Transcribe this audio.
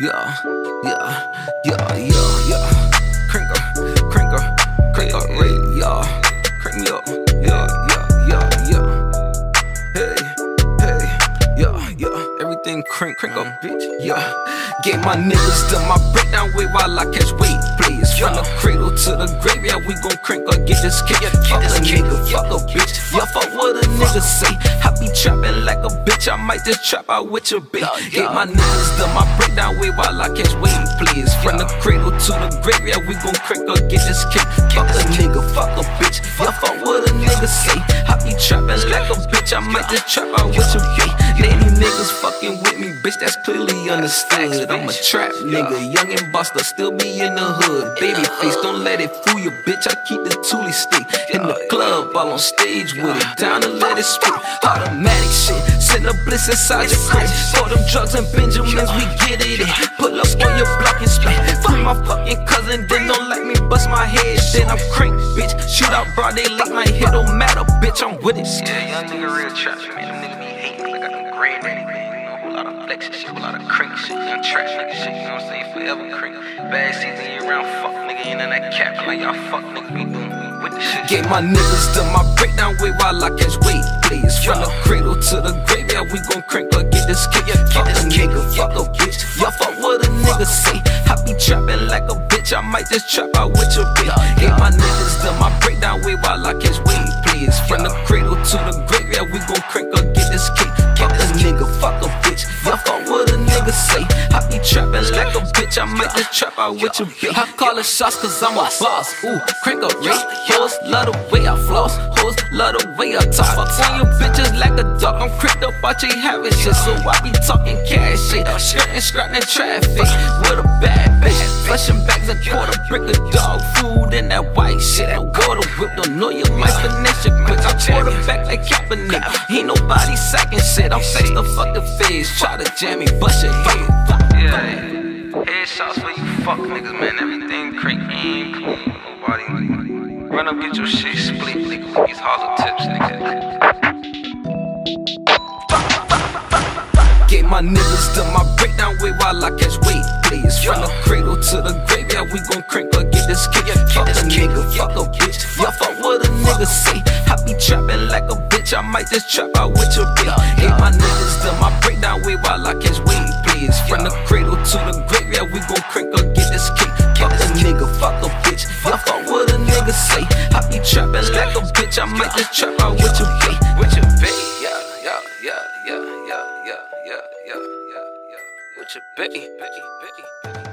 Yeah, yeah, yeah, yeah, yeah. Crank up, crank up, crank up, Ray, yeah. Crank me up, yeah, yeah, yeah, yeah. Hey, hey, yeah, yeah. Everything crank, crank up, bitch, yeah. Get my niggas to my breakdown way while I catch weight, please. From the cradle to the grave, yeah, we gon' crank up, get this kick. Fuck a nigga, fuck a bitch. Yeah, fuck what a nigga say. Trapping like a bitch, I might just trap out with your bitch. Get my niggas to my breakdown way while I catch weight, please. From the cradle to the grave, yeah, we gon' crank up, get this kick. Fuck a nigga, fuck a bitch. Yeah, fuck what a nigga say. I be trapping like a bitch, I might just trap out with your bitch. Lady niggas fucking with me, bitch, that's clearly understood. I'm a trap nigga, young and buster, still be in the hood. Baby face, don't let it fool you, bitch. I keep the toolie stick in the club, all on stage with it, down to let it spit. Automatic shit, send a bliss inside your crib. For them drugs and Benjamins, we get it in. Pull up on your block and spit. Free my fucking cousin, then don't let me bust my head. Then I'm crank, bitch. Shoot out broad day late night, hit don't matter, bitch. I'm with it. Yeah, young nigga real trap, man. Them niggas be hating like I can grade lot of flexing shit, a lot of crank shit, young trash nigga shit. You know what I'm saying? Forever crank. Bad season year round, fuck nigga ain't in that cap. Like y'all fuck nigga be doing we with the shit. Get my niggas to my breakdown way while I catch weight, please. From the cradle to the grave, yeah, we gon' crank up, get this kick. Fuck a nigga, fuck a bitch. Y'all fuck what a nigga say. I be trapping like a bitch, I might just trap out with your bitch. Get my niggas to my breakdown way while I catch weight, please. From the cradle to the bitch, I might just trap out with your bitch. I call it shots cause I'm a boss. Ooh, crank up Ray. Hoes love the way I floss. Hoes love the way I talk. Fuck on you bitches like a dog. I'm cricked up out you having shit. So I be talking cash shit. Skirting, traffic with a bad bitch. Flushing bags and quarter brick of dog food in that white shit. I go to whip, don't know you might finesse your quick. I quarterback like Kaepernick. Ain't nobody sacking shit. I'm face the fucking face. Try to jam me, bust your head. Fuck niggas, man. Everything crank. Nobody. Run up, get your shit split, nigga. These hollow tips, nigga. Get my niggas to my breakdown way while I catch weight, please. From the cradle to the grave, yeah, we gon' crank up, get this kick. Fuck a nigga, fuck a bitch. Y'all fuck what a nigga say. I be trapping like a bitch, I might just trap out with your bitch. Bitch, I might just trap out with your bitch. With your bitch, yeah, yeah, yeah, yeah, yeah, yeah, yeah, yeah, yeah, yeah. With your bitch.